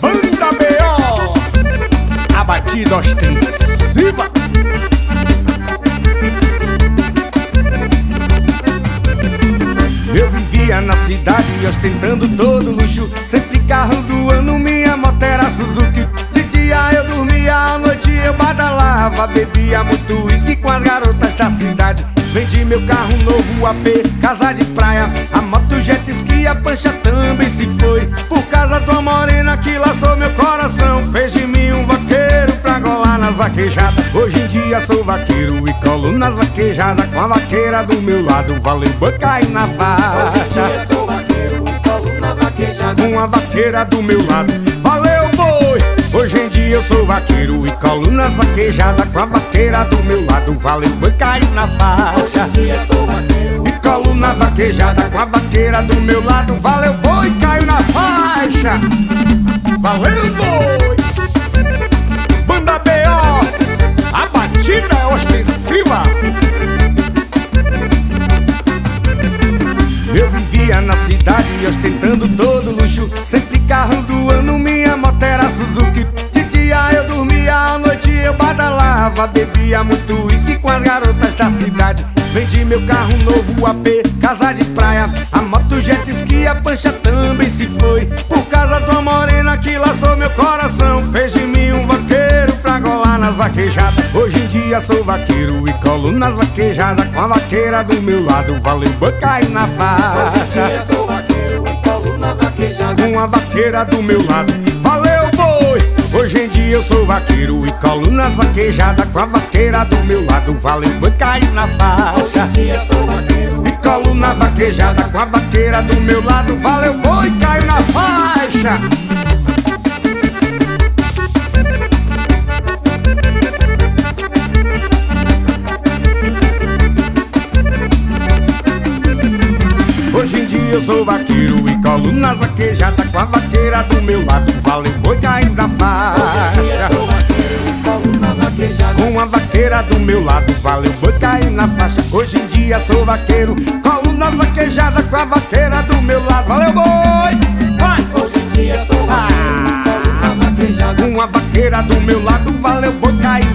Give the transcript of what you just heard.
Banda B.O. A batida ostensiva. Eu vivia na cidade ostentando todo luxo Sempre carro do ano, minha moto era Suzuki. De dia eu dormia, à noite eu badalava Bebia muito uísque com as garotas da cidade. Vendi meu carro novo, AP, casa de praia sou vaqueiro e colo nas vaquejadas Com a vaqueira do meu lado, valeu banca e na faixa Hoje dia sou vaqueiro e colo na vaquejada Com a vaqueira do meu lado, valeu boi. Hoje em dia eu sou vaqueiro e colo nas vaquejadas Com a vaqueira do meu lado, valeu banca e na Hoje faixa em dia sou vaqueiro e colo vaquejada com a vaqueira do meu lado Valeu boi, caiu na faixa. Valeu boi cidade ostentando todo luxo Sempre carro do ano, minha moto era Suzuki. De dia eu dormia, à noite eu badalava Bebia muito uísque com as garotas da cidade. Vendi meu carro novo, AP, casa de praia. A moto jet ski, a pancha também se foi. Por causa uma morena que laçou meu coração Fez de mim um vaqueiro pra golar nas vaquejadas dia sou vaqueiro e colo nas vaquejadas Com a vaqueira do meu lado, valeu banca e na Hoje em faixa dia sou vaqueiro e colo na vaquejada com a vaqueira do meu lado. Valeu, boi! Hoje em dia eu sou vaqueiro e colo nas vaquejadas com a vaqueira do meu lado. Valeu, banca e na Hoje faixa. em dia sou vaqueiro E colo na vaquejada com a vaqueira do meu lado. Valeu, boi, caiu na faixa. Eu sou vaqueiro e colo nas vaquejadas com a vaqueira do meu lado. Valeu, boi, caiu na Hoje em dia faixa. sou vaqueiro e colo na vaquejada Com a vaqueira do meu lado, valeu boi cair na faixa. Hoje em dia sou vaqueiro, colo na vaquejada com a vaqueira do meu lado, valeu boi! Vai! Hoje em dia sou vaqueiro colo na vaquejada Com a vaqueira do meu lado, valeu boi cair